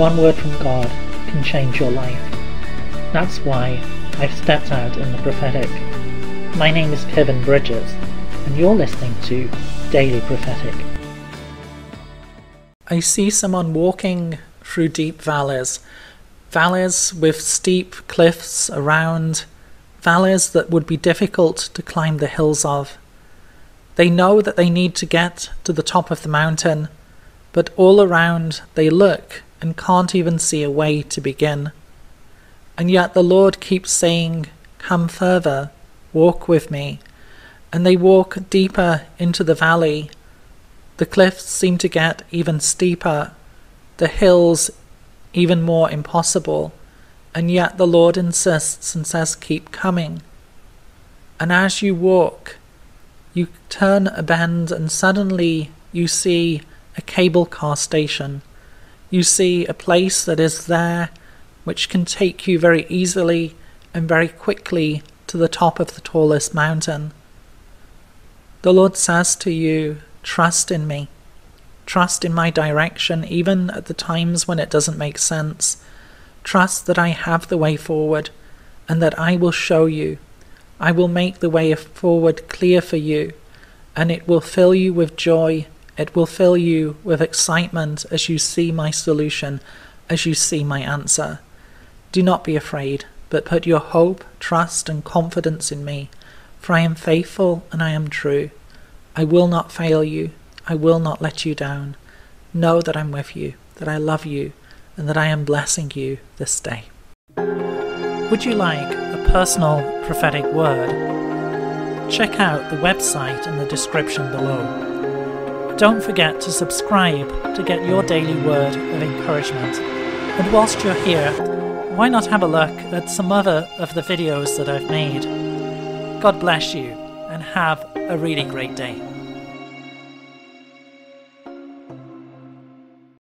one word from God can change your life. That's why I've stepped out in the prophetic. My name is Kevin Bridges, and you're listening to Daily Prophetic. I see someone walking through deep valleys, valleys with steep cliffs around, valleys that would be difficult to climb the hills of. They know that they need to get to the top of the mountain, but all around they look and can't even see a way to begin. And yet the Lord keeps saying, Come further, walk with me. And they walk deeper into the valley. The cliffs seem to get even steeper, the hills even more impossible, and yet the Lord insists and says, Keep coming. And as you walk, you turn a bend, and suddenly you see a cable car station you see a place that is there which can take you very easily and very quickly to the top of the tallest mountain. The Lord says to you, Trust in me. Trust in my direction, even at the times when it doesn't make sense. Trust that I have the way forward and that I will show you. I will make the way forward clear for you, and it will fill you with joy it will fill you with excitement as you see my solution, as you see my answer. Do not be afraid, but put your hope, trust, and confidence in me, for I am faithful and I am true. I will not fail you, I will not let you down. Know that I'm with you, that I love you, and that I am blessing you this day. Would you like a personal prophetic word? Check out the website in the description below. Don't forget to subscribe to get your daily word of encouragement. And whilst you're here, why not have a look at some other of the videos that I've made? God bless you and have a really great day.